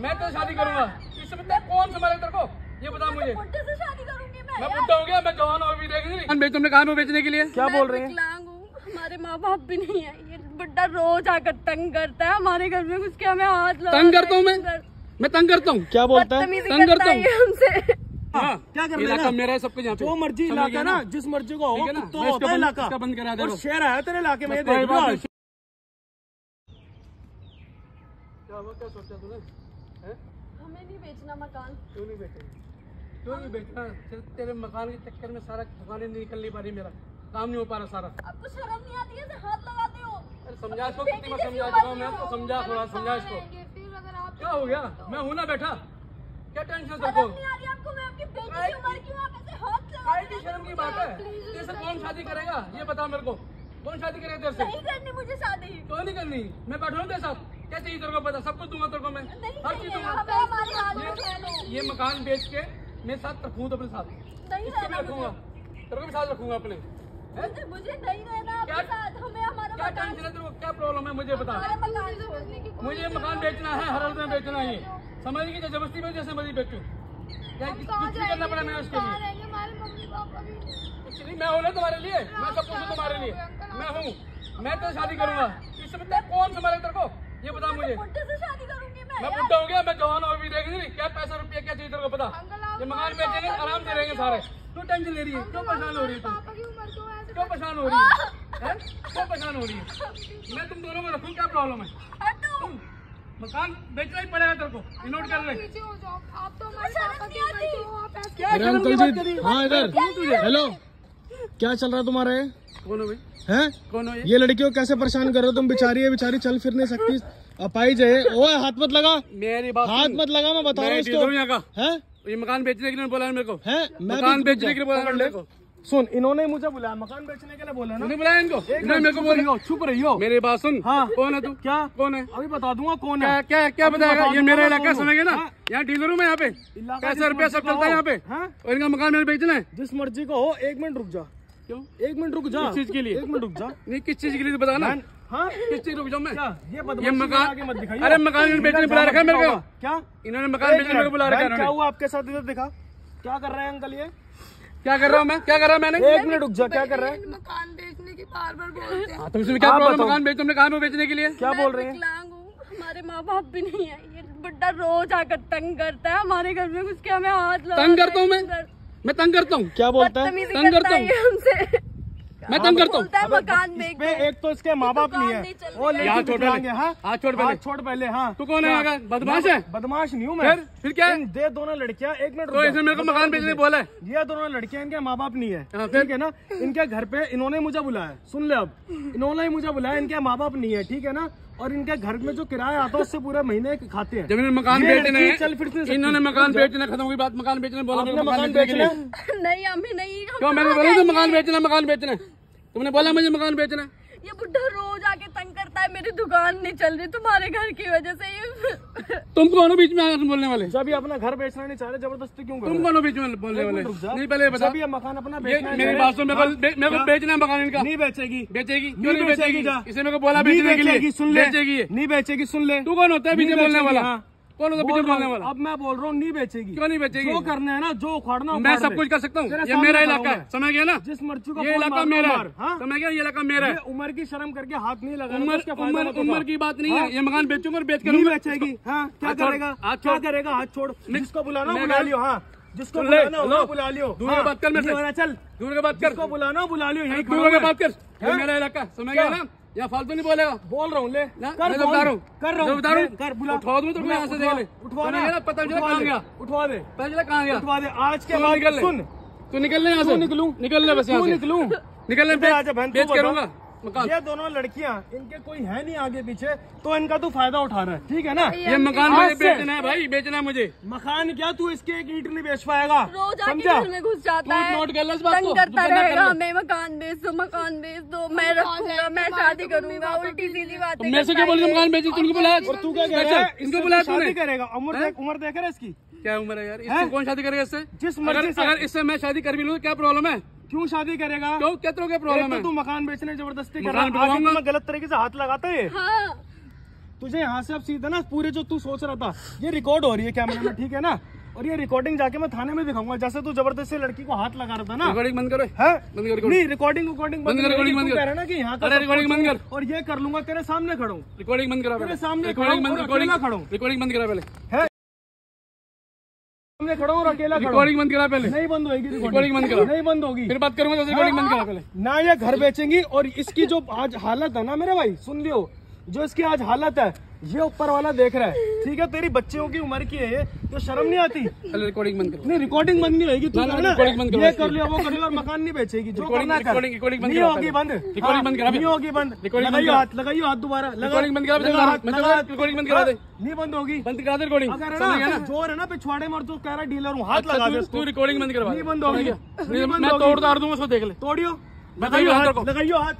मैं तो शादी करूँगा। इसमें तो कौन संभाले तेरे को? ये बता मुझे। से शादी करूँगी मैं मैं बुढ़ा हो गया मैं जवान और भी देख रही तुमने कहा बेचने के लिए? क्या बोल रहे हैं? हमारे माँ बाप भी नहीं है। ये बुड्ढा रोज आकर तंग करता है हमारे घर में घुस के हमें हाथ तंग करता हूँ मैं। मैं तंग करता हूँ। क्या बोलता है? तंग करता है हमसे। हाँ, क्या कर इलाका? मेरा है सबके यहाँ पे। जो मर्ज़ी इलाका ना जिस मर्ज़ी को हो तो होता है बंद- इलाका। बंद करा दे हूँ। शहर आया तेरे इलाके में। क्या हुआ क्या सोचा तूने? हैं? हमें नहीं बेचना मकान। क्यों नहीं बेचे क्यों नहीं बेचना? सिर्फ़ तेरे मकान के चक्कर में सारा दुकानें निकल नहीं पा रही मेरा। काम नहीं हो पा रहा सारा। आपको शर्म नहीं आती है हाथ लगाते हो अरे समझा इसको कितनी बार समझा चुका हूँ मैं तो समझा थोड़ा समझा इसको। क्या हो गया? मैं हूँ ना बैठा क्या टेंशन तेरे को? शर्म आपको? आपकी की बात है। तेरे से कौन शादी करेगा? ये बता मेरे को। कौन शादी करेगा तेरे से? नहीं करनी मुझे शादी। क्यों नहीं करनी? मैं बैठा हूँ तेरे साथ। क्या चाहिए तेरे को पता? सब कुछ दूँगा तेरे को मैं। हर चीज़ दूँगा। ये मकान बेच के मेरे साथ रखूँ तो अपने साथ। इसको भी रखूँगा। तेरे को भी साथ रखूँगा अपने। मुझे मुझे नहीं रहना आपके साथ। हमें हमारा क्या टेंशन है तेरे क्या प्रॉब्लम है? मुझे बता। मुझे मकान बेचना है हर हालत में बेचना है समझ गई ज़बरदस्ती में जैसे मर्ज़ी बेचू। कुछ भी करना पड़ा मैं उसके लिए। कुछ नहीं मैं हूँ ना तुम्हारे लिए। मैं सब कुछ हूँ तुम्हारे लिए। मैं हूँ। मैं तो शादी करूँगा। इसमें तो कौन संभाले तेरे को? ये बता मुझे। से शादी करूँगी मैं मैं बुढ़ा हो गया मैं जवान और भी देख क्या पैसा रुपया क्या चाहिए तेरे को पता? ये मकान बेचेंगे आराम से रहेंगे सारे। क्यों टेंशन ले रही है। क्यों परेशान हो रही है क्यों परेशान हो रही है? क्यों परेशान हो रही है? मैं तुम दोनों को रखूँ क्या प्रॉब्लम है? तुम मकान बेचना ही पड़ेगा तेरे को। कर ले। क्या अंकल जी करी? हाँ इधर। हेलो। क्या चल रहा है तुम्हारा? ये कौन हो भाई? हैं? कौन हो ये? ये लड़की को कैसे परेशान कर रहे हो? तुम बेचारी है बेचारी चल फिर नहीं सकती। अपाई जाए ओए हाथ मत लगा। मेरी बात हाथ। मत लगा मैं बता रहा हूँ इसको। यहाँ का? हैं? ये मकान बेचने के लिए बोला मेरे को। हैं? मकान बेचने के लिए बोला मेरे को। सुन इन्होंने मुझे बुलाया मकान बेचने के लिए बोला ना। बुलाया इनको। मेरे को बोला रहियो चुप रहियो। मेरी बात सुन। हाँ। कौन है तू? क्या? कौन है? अभी बता दूँगा कौन है। क्या क्या बताएगा ये मेरा इलाका हूँ। गए ना? हाँ। यहाँ डीलर हूँ मैं यहाँ पे। पैसा जिस रुपया सब चलता है यहाँ पे। हाँ? और इनका मकान मेरे बेचना है। जिस मर्ज़ी को हो एक मिनट रुक जा। क्यों? एक मिनट रुक जा। चीज़ के लिए? एक मिनट रुक जा। नहीं किस चीज़ के लिए तो बता ना मैं- हाँ? किस चीज़ रुक जाऊँ मैं? क्या? ये ये मकान आगे मत दिखाइए। अरे मकान बेचने बुला रखा है मेरे को। क्या? इन्होंने मकान बेचने को बुला रखा है क्या हुआ आपके साथ? इधर दिखा। क्या कर रहे हैं अंकल ये? क्या कर रहा हूँ मैं? क्या कर रहा हूँ मैंने? एक मिनट रुक जा। क्या कर रहा है? मकान बेचने की बार बार बोलते हैं। हाँ, तुमसे क्या प्रॉब्लम मकान बेच तुमने कहा बेचने के लिए। क्या बोल रहे हैं? हमारे माँ बाप भी नहीं है। ये बुड्ढा रोज आकर तंग करता है। हमारे घर में घुस के हमें हाथ लगा तंग करता हूँ मैं? मैं तंग करता हूँ। क्या बोलता है? तंग करता है। मैं तंग करता हूँ। मकान पे एक तो इसके माँ बाप नहीं है। छोड़ पहले। हाँ? छोड़ पहले। छोड़ पहले हाँ। तू कौन है बदमाश है? बदमाश नहीं हूँ मैं। फिर? फिर क्या? दे दोनों लड़कियाँ एक मिनट तो इसने मेरे को मकान बेचने बोला है। ये दोनों लड़कियाँ इनके माँ बाप नहीं है। हाँ, ठीक है ना? इनके घर पे इन्होंने मुझे बुलाया सुन ले अब। इन्होंने मुझे बुलाया इनके माँ बाप नहीं है ठीक है ना? और इनके घर में जो किराया आता है उससे पूरे महीने के खाते हैं। जब इन्होंने मकान बेचने चल फिर नहीं इन्होंने मकान बेचना खत्म हुई बात मकान बेचने बोला मकान बेचने नहीं हमें नहीं क्यों मैंने बोला मकान बेचना मकान बेचना। तुमने बोला मुझे मकान बेचना? ये बुड्ढा रोज आके तंग करता है मेरी दुकान नहीं चल रही तुम्हारे घर की वजह से ये तुम कौन हो बीच में आकर बोलने वाले? जब ये अपना घर बेचना नहीं चाह रहे ज़बरदस्ती क्यों तुम कौन हो बीच में बोलने वाले? नहीं पहले बता। मकान अपना बेचना मेरी बात सुन मेरे को बेचना है मकान इनका। नहीं बेचेगी। बेचेगी? क्यों नहीं बेचेगी इसे मेरे को बोला नहीं बेचने के लिए। बेचेगी सुन ले। बेचेगी नहीं बेचेगी सुन ले। तू कौन होता है पीछे नहीं बोलने वाला? हाँ। कौन है बोल पीछे बोलने वाला? अब मैं बोल रहा हूँ नहीं बेचेगी। क्यों नहीं बेचेगी? जो करना है ना जो उखाड़ना मैं सब कुछ कर सकता हूँ। ये मेरा इलाका है। समझ गया ना? जिस मर्ज़ी को ये इलाका मेरा हाँ? समझ गया ये इलाका मेरा है। उम्र की शर्म करके हाथ नहीं लगा उम्र। की बात नहीं हाँ? है? ये मकान बेचूँगा और बेच नहीं करूँगा। बेचेगी हाँ? क्या करेगा? क्या। करेगा? हाथ छोड़। जिसको बुलाना मैं बुला कर- लियो हाँ? जिसको बुलाना बुला लियो दूर बात कर मेरे से। चल। दूर के बात कर। बुलाना बुला लियो यहीं दूर के बात कर? मेरा इलाका समझ गया ना? यहाँ फालतू नहीं बोलेगा। बोल रहा हूँ ले। ना कर मैं बता रहा हूँ कर रहा हूँ। बता रहा हूँ कर बुला। उठा दूँ तो मैं यहाँ से देख ले। उठवा दे पता चला उठवा कहाँ गया? उठवा दे। पता चला कहाँ गया? उठवा दे। आज के बाद। सुन। तू निकल ले यहाँ से। निकलूँ। निकलूं? ले बस यहाँ से। निकलूं। निकल ले तू करूँगा। मकान। ये दोनों लड़कियाँ इनके कोई है नहीं आगे पीछे तो इनका तू फ़ायदा उठा रहा है ठीक है ना? ये मकान मुझे बेचना है भाई बेचना है मुझे। मकान क्या तू इसके एक ईट नहीं बेच पाएगा? समझा? में घुस जाता है। नोट कर ले इस बात करता रहेगा हमें मकान बेच दो मकान बेच दो मैं रखूँगा मैं शादी करूँगा उल्टी सीधी बातें मेरे से क्या बोल मकान बेची तुमको बुलाया और तू क्या कह अच्छा, रहा है? इनको बुलाया तू तूने। करेगा उम्र देख उम्र देख रहा है इसकी? क्या उम्र है यार? इसको कौन शादी करेगा इससे? जिस मर्ज़ी से अगर इससे मैं शादी कर भी लूँ तो क्या प्रॉब्लम है? क्यों शादी करेगा? क्यों? तेरे को प्रॉब्लम तो है? तू मकान बेचने ज़बरदस्ती कर। रहा है गलत तरीके से हाथ लगाता है। हाँ। तुझे यहाँ से अब सीधा ना पूरे जो तू सोच रहा था ये रिकॉर्ड हो रही है कैमरे में ठीक है ना? और ये रिकॉर्डिंग जाके मैं थाने में दिखाऊँगा जैसे तू ज़बरदस्ती लड़की को हाथ लगा रहा था ना। रिकॉर्डिंग बंद करो। है? बंद कर नहीं रिकॉर्डिंग रिकॉर्डिंग बंद कर, recording बंद कर। रहा है ना कि यहाँ का अरे, सब बंद कर। और ये कर लूँगा तेरे सामने खड़ा। हूँ रिकॉर्डिंग बंद करा पहले। सामने रिकॉर्डिंग खड़ा बंद रिकॉर्डिंग खड़ा। हूँ। रिकॉर्डिंग बंद करा पहले। खड़ा हूँ और अकेला रिकॉर्डिंग बंद करा पहले। नहीं बंद होगी रिकॉर्डिंग बंद करा। नहीं बंद होगी। फिर बात करूँगा तो रिकॉर्डिंग बंद करा पहले। ना ये घर बेचेंगी और इसकी जो आज हालत है ना मेरे भाई सुन लियो जो इसकी आज हालत है ये ऊपर वाला देख रहा है। ठीक है तेरी बच्चियों की उम्र की है ये, तो शर्म नहीं आती? रिकॉर्डिंग बंद करो। नहीं रिकॉर्डिंग बंद नहीं होगी तू कर बंद ये कर लिया वो कर लिया और मकान नहीं बेचेगी जो करना कर। बंद होगी बंद। Recording हाँ, बंद करा नहीं होगी बंद। Recording बंद। हाथ लगाइयो हाथ दोबारा। लगा Recording बंद करा, मैं लगा हाथ, मैं लगा हाथ। बंद करा दे। नहीं बंद होगी। बंद करा दे रिकॉर्डिंग अगर है ज़ोर है ना पिछवाड़े में और तू कह रहा डीलर हूँ हाथ लगा दे तू- रिकॉर्डिंग बंद करवा नहीं। बंद होगी। मैं। तोड़ दूँगा उसको देख ले। तोड़ियो। लगाइयो हाथ हाथ लगाइयो हाथ।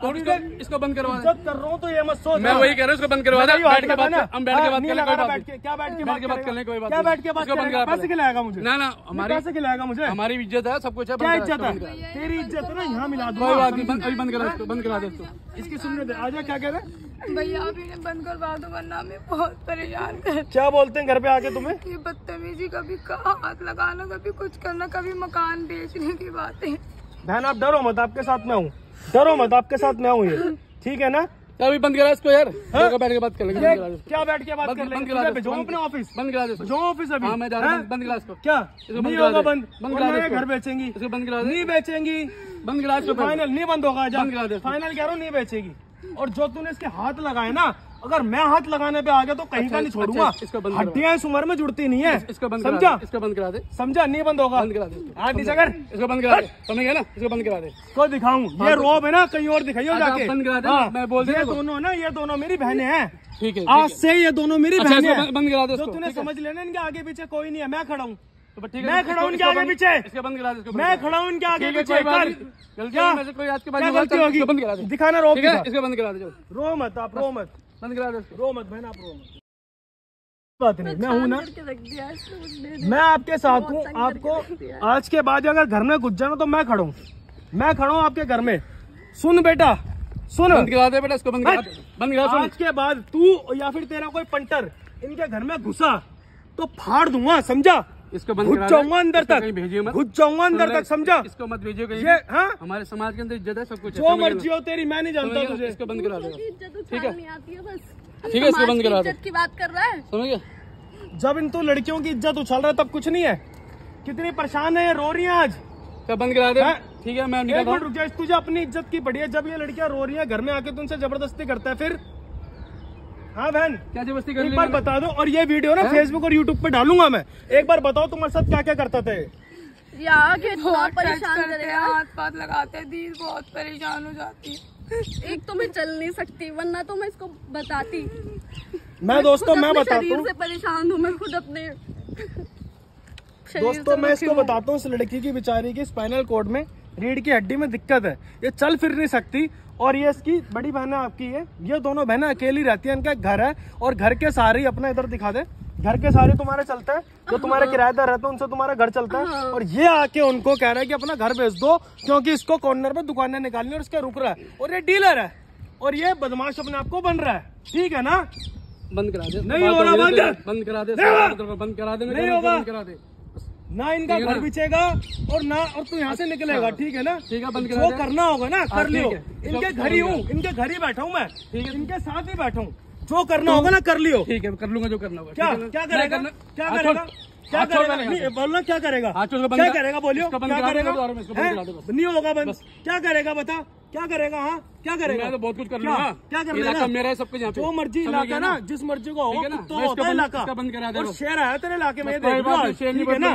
इसको इसको बंद करवा इज़्ज़त कर रहा हूँ तो ये मत सोच मैं वही कह रहा हूँ इसको बंद करवा दे। बैठ के बात हम बैठ के बात कर बैठ के क्या बैठ के बैठ के बात कर ले कोई बात क्या बैठ के बात बंद करेगा? करा पैसे खिलाएगा मुझे? ना ना हमारी पैसे खिलाएगा मुझे? हमारी इज़्ज़त है सब कुछ है क्या इज़्ज़त है? तेरी इज़्ज़त है ना यहाँ मिला दूँगा। कोई बात नहीं बंद- अभी बंद करा बंद करा दे इसको। इसकी सुनने दे आजा क्या कह रहे भैया आप इन्हें बंद करवा दो वरना मैं बहुत परेशान कर क्या बोलते हैं घर पे आके तुम्हें? ये बदतमीजी कभी हाथ लगाना कभी कुछ करना कभी मकान बेचने की बातें। बहन आप डरो मत आपके साथ में हूँ। डरो मत आपके साथ मैं हूँ ये। ठीक है ना? चल अभी बंद करा इसको यार। बैठ के बात कर लेंगे। क्या बैठ के बात कर लेंगे? भेजो अपने ऑफ़िस बंद करा दे। जो ऑफ़िस अभी। हाँ मैं जा रहा हूँ बंद- बंद करा इसको। क्या? इसको नहीं होगा बंद। बंद करा दे घर बेचेंगी। इसको बंद करा दे। नहीं बेचेंगी। बंद करा इसको फाइनल नहीं बंद होगा फाइनल कह रहा हूँ नहीं बेचेगी। और जो तूने इसके हाथ लगाए ना अगर मैं हाथ लगाने पे आ गया तो कहीं का नहीं अच्छा, छोड़ूँगा अच्छा। हड्डियाँ इस उम्र में जुड़ती नहीं है इसको बंद समझा इसका बंद करा दे समझा नहीं बंद होगा बंद करा दे। हाथ नीचे कर इसको बंद करा दे समझ गया ना इसको बंद करा दे को दिखाऊँ ये रोब है ना कहीं और दिखाइयो अच्छा, जाके बंद करा दे, हाँ, मैं बोल ये दूँगा। दोनों ना ये दोनों मेरी बहने हैं ठीक है आज से ये दोनों मेरी है। अच्छा बहनें हैं बंद- करा दे तूने समझ लेना इनके आगे पीछे कोई नहीं है मैं खड़ा हूँ तो है, मैं खड़ा हूँ इनके आगे पीछे। बंद करा दे मैं खड़ा हूँ इनके आगे पीछे। गलती होगा, दिखाना दे रो मत आप रो मत बंद करा दे। रो मत बहन आप रो मत। बात नहीं मैं हूँ ना। आपके साथ हूँ आपको आज के बाद अगर घर में घुस जाना तो मैं खड़ा हूँ। मैं खड़ा हूँ आपके घर में। सुन बेटा सुन। बंद करा दे बेटा इसको बंद करा बंद करा सुन। आज के बाद तू या फिर तेरा कोई पंटर इनके घर में घुसा तो फाड़ दूँगा समझा? इसको बंद घुस करा दे। जाऊँगा अंदर तक। भेजिए मत। घुस जाऊँगा अंदर तक समझा? इसको मत भेजियो कहीं। ये हाँ? हमारे समाज के अंदर इज़्ज़त है सब कुछ जो मर्ज़ी हो तेरी मैं नहीं जानता तुझे। इसको बंद करा दे। की इज़्ज़त ठीक है। उछालनी आती है बस। ठीक है, इसको बंद करा दे। की बात कर रहा है? समझ गया जब इन तो लड़कियों की इज़्ज़त उछाल रहा है तब कुछ नहीं है। कितनी परेशान है रो रही है आज। सब बंद करा दे। हाँ। ठीक है मैं निकल रुक जा तुझे अपनी इज़्ज़त की बढ़िया जब ये लड़कियाँ रो रही है घर में आके तुमसे ज़बरदस्ती करता है फिर? हाँ बहन। क्या ज़बरदस्ती कर एक बार बता दो और ये वीडियो ना फेसबुक और यूट्यूब पे डालूँगा मैं। एक बार बताओ तुम्हारे साथ क्या क्या करता था? ये? या के इतना बहुत टच परेशान करते हाथ पाथ लगाते दीद बहुत परेशान हो जाती एक तो मैं चल नहीं सकती वरना तो मैं इसको बताती। मैं दोस्तों मैं बताता हूँ। परेशान हूँ मैं खुद अपने दोस्तों मैं इसको बताता हूँ इस लड़की की बेचारी की स्पाइनल कोड में रीढ़ की हड्डी में दिक्कत है। ये चल फिर नहीं सकती और ये इसकी बड़ी बहन है आपकी है ये दोनों बहनें अकेली रहती है इनका घर है और घर के सारे अपना इधर दिखा दे। घर के सारे तुम्हारे चलते हैं जो तुम्हारे किराएदार रहते हैं उनसे तुम्हारा घर चलता है। और ये आके उनको कह रहा है कि अपना घर बेच दो क्योंकि इसको कॉर्नर पे दुकानें निकालनी और इसका रुक रहा है। और ये डीलर है और ये बदमाश अपने आप को बन रहा है। ठीक है ना? बंद करा दे। नहीं हो रहा बंद। हो बंद करा दे नहीं होगा। बंद करा दे नहीं हूँ, होगा। ना इनका घर ना? बिचेगा और ना और तू यहाँ से निकलेगा ठीक है ना? ठीक है, बंद करा जो करना होगा ना हाँ, कर लियो। इनके घर ही हूँ इनके घर ही बैठा हूँ मैं। ठीक है। इनके साथ ही बैठा हूँ। जो करना होगा ना कर लियो। ठीक है कर लूँगा जो करना होगा। क्या? क्या करेगा? क्या करेगा? क्या करेगा। बोलना क्या करेगा? क्या करेगा बोलियो? क्या करेगा। नहीं होगा बंद। क्या करेगा बता? क्या करेगा हाँ? क्या करेगा? मैं तो बहुत कुछ कर क्या? लूँगा। क्या कर इलाका मेरा है सब कुछ यहाँ पे। जो मर्ज़ी इलाका ना जिस मर्ज़ी को हो होता है इलाका। बंद करा दे शेर है तेरे इलाके में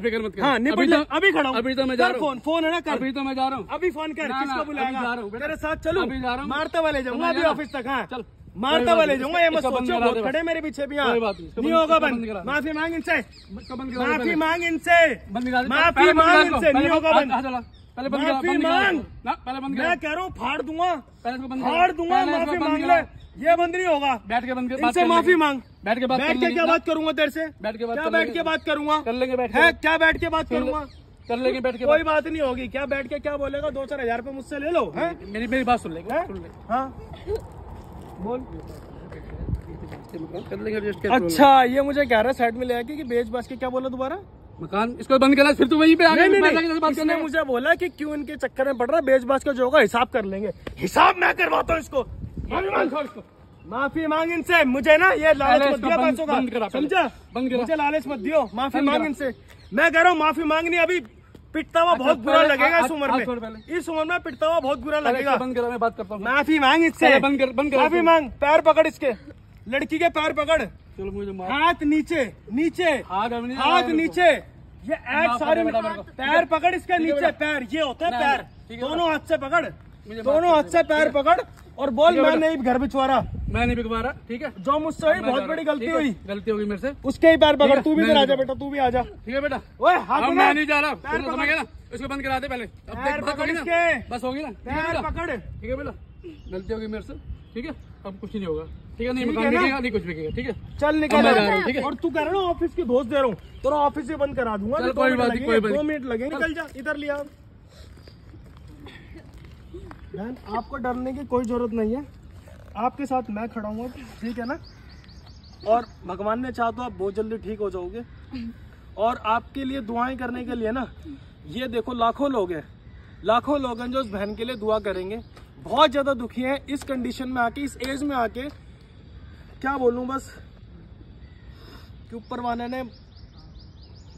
फ़िक्र मत हाँ अभी तो- अभी खड़ा अभी तो मैं जा रहा हूँ। फ़ोन है ना अभी तो मैं जा रहा हूँ। अभी फ़ोन कर किसको बुलाएगा? हूँ। तेरे साथ चलूँ? अभी जा रहा हूँ। मारते वाले जाऊँगा अभी ऑफ़िस तक हाँ। चल। मारते वाले जाऊँगा ये मत सोचो बहुत खड़े मेरे पीछे भी यहाँ नहीं, होगा बंद। माफ़ी मांग इनसे। माफ़ी मांग इनसे। माफ़ी मांग इनसे नहीं होगा बंद। पहले बंद माफ़ी मांग। ना पहले बंद मैं कह रहा हूँ फाड़ दूँगा। पहले इसको बंद फाड़ दूँगा माफ़ी मांग ले। ये बंद नहीं होगा। बैठ के बंद कर इनसे माफ़ी मांग। बैठ के बात बैठ के क्या बात करूँगा तेरे से? बैठ के बात क्या बैठ के बात करूँगा? कर लेंगे बैठ के क्या बैठ के बात करूँगा? कर लेंगे बैठ के कोई बात। नहीं होगी। क्या बैठ के क्या बोलेगा? दो चार हज़ार रुपए मुझसे ले लो हैं? मेरी मेरी बात सुन ले हैं? बोल। लेंगे अच्छा ये मुझे कह रहा है साइड में ले आके कि बेच बाज के क्या बोला दोबारा? मकान इसको बंद करना फिर तो वहीं पे आ गए नहीं, की नहीं बात करने। मुझे बोला कि क्यों इनके चक्कर में पड़ रहा है बेच का जो होगा हिसाब कर लेंगे। हिसाब मैं करवाता हूँ इसको। माफ़ी मांग इनसे। मुझे ना ये लालच मत दिया पैसों का। बंद करा पहले। समझा? मुझे लालच मत दियो। माफ़ी मांग इनसे। मैं कह रहा हूँ माफ़ी मांगनी अभी पिटता हुआ अच्छा, बहुत बुरा लगेगा इस उम्र में। इस उम्र में पिटता हुआ बहुत बुरा लगेगा। बंद करा मैं बात करता हूँ। माफ़ी मांग इससे बंद कर- बंद करा माफ़ी मांग। पैर पकड़ इसके। लड़की के पैर पकड़। चलो मुझे हाथ नीचे नीचे हाथ। नीचे। ये माफ़ सारे। पैर पकड़ इसके नीचे पैर ये होता है पैर। दोनों हाथ से पकड़। दोनों हाथ से पैर पकड़ और बोल है मैं। नहीं घर बिछवारा मैं नहीं बिकवा रहा ठीक है? जो मुझसे हुई बहुत बड़ी गलती हुई। गलती होगी मेरे से। उसके ही पैर पकड़ तू भी इधर आ जा बेटा तू भी आ जा। ठीक है बेटा। ओए हाथ मैं नहीं जा रहा। पैर समझ ना इसको बंद करा दे पहले। अब पैर देख पकड़ होगी ना बस होगी ना? पैर पकड़। ठीक है बेटा। गलती होगी मेरे से। ठीक है? अब कुछ नहीं होगा। ठीक है? नहीं मकान बिकेगा नहीं कुछ बिकेगा ठीक है? चल निकल जा रहा ठीक है? और तू कह रहा ना ऑफ़िस की दोस्त दे रहा हूँ। तो ऑफ़िस से बंद करा दूँगा दो कोई मिनट बात नहीं, कोई बात दो मिनट लगेंगे। निकल जा इधर लिया बहन आपको डरने की कोई ज़रूरत नहीं है। आपके साथ मैं खड़ा हूँ ठीक है ना? और भगवान ने चाहा तो आप बहुत जल्दी ठीक हो जाओगे। और आपके लिए दुआएँ करने के लिए ना ये देखो लाखों लोग हैं। लाखों लोग हैं जो उस बहन के लिए दुआ करेंगे। बहुत ज़्यादा दुखी हैं इस कंडीशन में आके, इस एज में आके। क्या बोलूँ बस? कि ऊपर वाले ने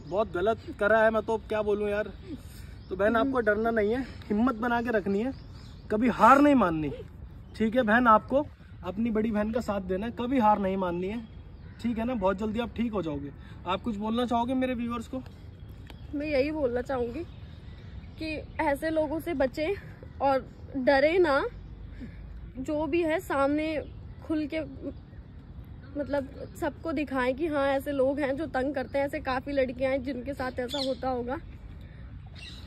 बहुत गलत करा है, मैं तो क्या बोलूँ यार? तो बहन, आपको डरना नहीं है, हिम्मत बना के रखनी है, कभी हार नहीं माननी। ठीक है बहन, आपको अपनी बड़ी बहन का साथ देना है, कभी हार नहीं माननी है। ठीक है ना? बहुत जल्दी आप ठीक हो जाओगे। आप कुछ बोलना चाहोगे मेरे व्यूवर्स को? मैं यही बोलना चाहूँगी कि ऐसे लोगों से बचें और डरे ना जो भी है सामने खुल के मतलब सबको दिखाएँ कि हाँ ऐसे लोग हैं जो तंग करते हैं ऐसे काफ़ी लड़कियाँ हैं जिनके साथ ऐसा होता होगा।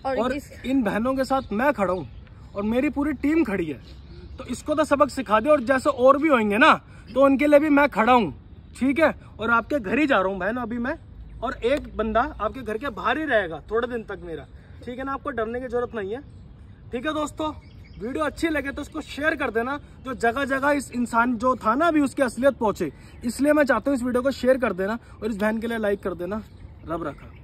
और, और इस इन बहनों के साथ मैं खड़ा हूँ और मेरी पूरी टीम खड़ी है तो इसको तो सबक सिखा दे और जैसे और भी होंगे ना तो उनके लिए भी मैं खड़ा हूँ ठीक है? और आपके घर ही जा रहा हूँ बहन अभी मैं और एक बंदा आपके घर के बाहर ही रहेगा थोड़े दिन तक मेरा ठीक है ना? आपको डरने की ज़रूरत नहीं है ठीक है दोस्तों? वीडियो अच्छी लगे तो उसको शेयर कर देना, जो जगह जगह इस इंसान, जो था ना, अभी उसकी असलियत पहुँचे। इसलिए मैं चाहता हूँ इस वीडियो को शेयर कर देना और इस बहन के लिए लाइक कर देना। रब रखा।